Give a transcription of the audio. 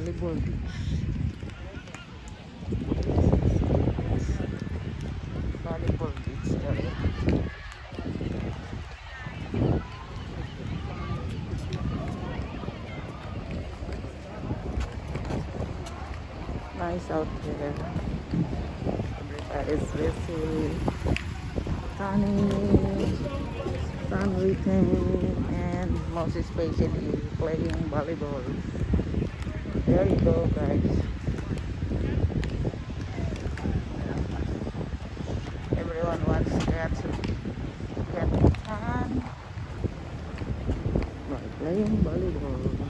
volleyball beach. Nice out here. Everybody's busy. Sunny, sunwritten, and most especially playing volleyball. There you go, guys. Everyone wants to get to get the tan by playing volleyball.